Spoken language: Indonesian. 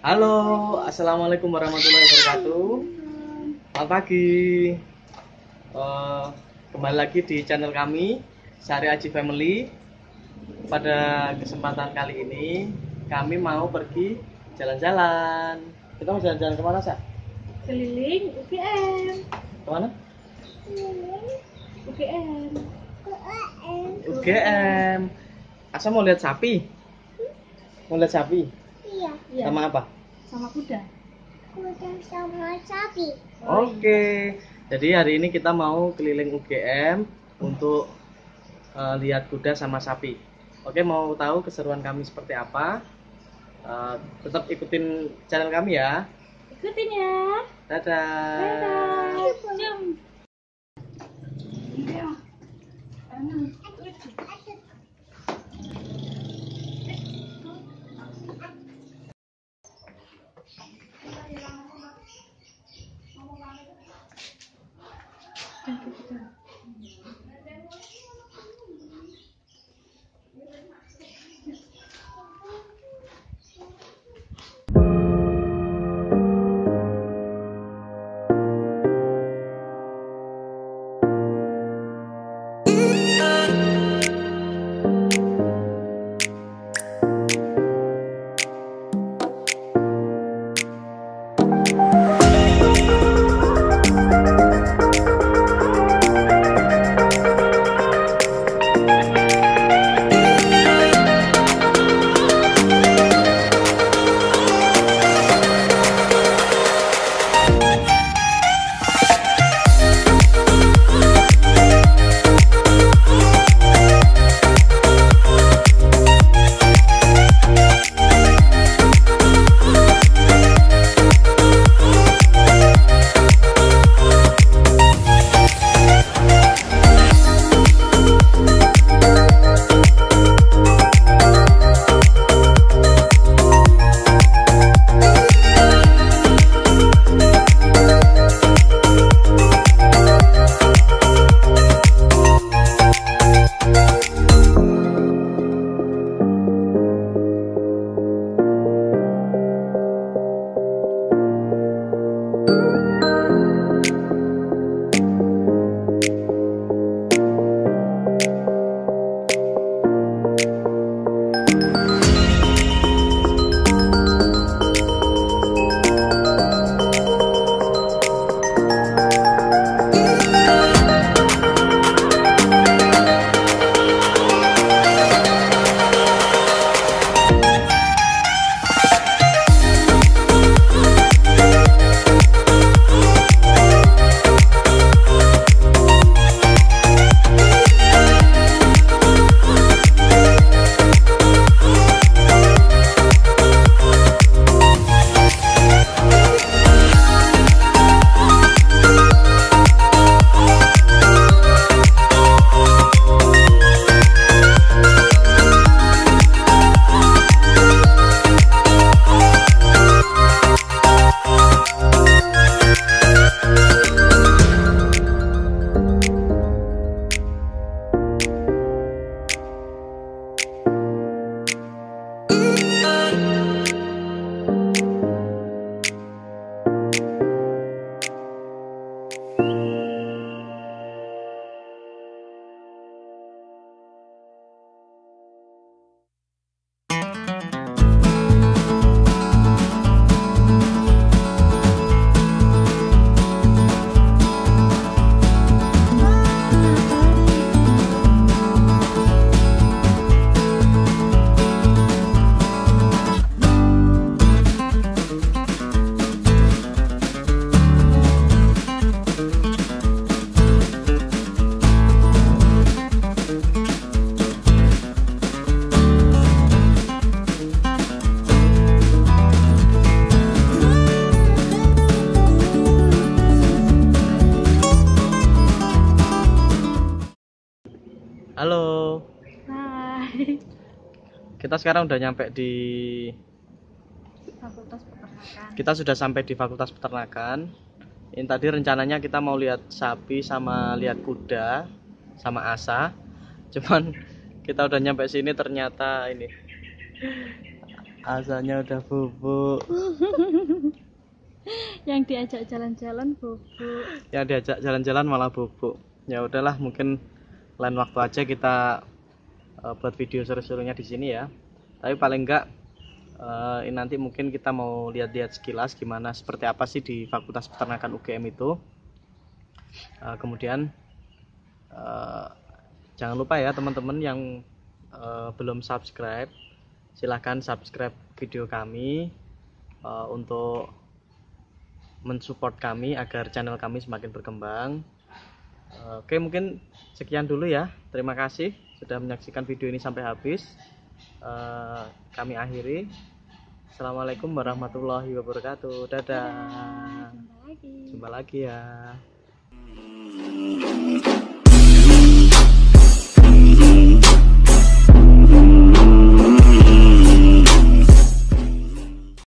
Halo, assalamualaikum warahmatullahi wabarakatuh. Selamat pagi. Eh, kembali lagi di channel kami, Sari Aji Family. Pada kesempatan kali ini, kami mau pergi jalan-jalan. Kita mau jalan-jalan ke mana, Sa? keliling UGM Ke mana? UGM UGM. Asa mau lihat sapi? Mau lihat sapi? Iya, Iya, Sama apa? sama kuda kuda sama sapi. Oke, jadi hari ini kita mau keliling UGM untuk eh, lihat kuda sama sapi. Oke, mau tahu keseruan kami seperti apa? Eh, tetap ikutin channel kami ya. ikutin ya Dadah. dadah cium Halo. Hai Kita sekarang udah nyampe di fakultas peternakan kita sudah sampai di Fakultas Peternakan. Ini tadi rencananya kita mau lihat sapi sama lihat kuda sama asa. Cuman kita udah nyampe sini ternyata ini asalnya udah bubuk Yang diajak jalan-jalan bobo. yang diajak jalan-jalan malah bubuk ya udahlah mungkin lain waktu aja kita eh, buat video seru-serunya di sini ya tapi paling enggak eh, ini nanti mungkin kita mau lihat-lihat sekilas gimana seperti apa sih di Fakultas Peternakan UGM itu Eh, kemudian eh, jangan lupa ya teman-teman yang eh, belum subscribe silahkan subscribe video kami eh, untuk mensupport kami agar channel kami semakin berkembang. Oke, mungkin sekian dulu ya. Terima kasih sudah menyaksikan video ini sampai habis. Eh, kami akhiri. Assalamualaikum warahmatullahi wabarakatuh. Dadah. Jumpa lagi. Jumpa lagi ya.